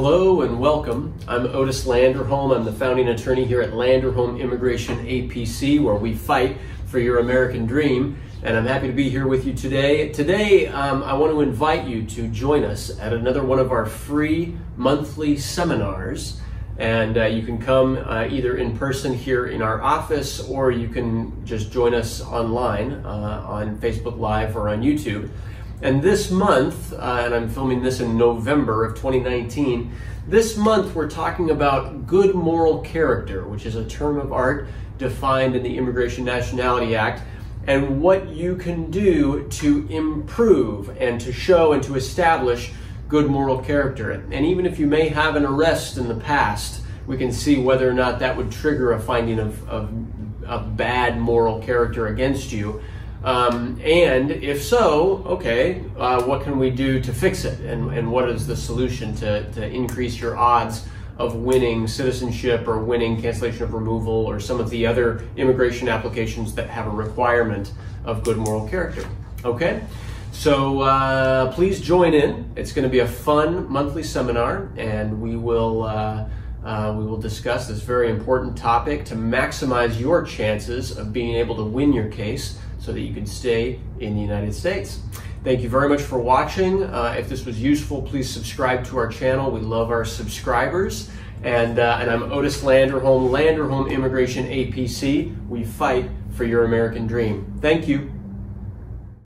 Hello and welcome. I'm Otis Landerholm. I'm the founding attorney here at Landerholm Immigration APC, where we fight for your American dream. And I'm happy to be here with you today. Today, um, I want to invite you to join us at another one of our free monthly seminars. And uh, you can come uh, either in person here in our office or you can just join us online uh, on Facebook Live or on YouTube. And this month, uh, and I'm filming this in November of 2019, this month we're talking about good moral character, which is a term of art defined in the Immigration Nationality Act, and what you can do to improve and to show and to establish good moral character. And even if you may have an arrest in the past, we can see whether or not that would trigger a finding of, of, of bad moral character against you. Um, and if so, okay, uh, what can we do to fix it? And, and what is the solution to, to increase your odds of winning citizenship or winning cancellation of removal or some of the other immigration applications that have a requirement of good moral character? Okay? So uh, please join in. It's going to be a fun monthly seminar, and we will. Uh, uh, we will discuss this very important topic to maximize your chances of being able to win your case so that you can stay in the United States. Thank you very much for watching. Uh, if this was useful, please subscribe to our channel. We love our subscribers. And, uh, and I'm Otis Landerholm, Landerholm Immigration APC. We fight for your American dream. Thank you.